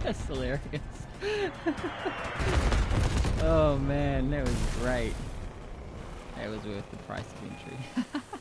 That's hilarious. oh man, that was great. That was worth the price of entry.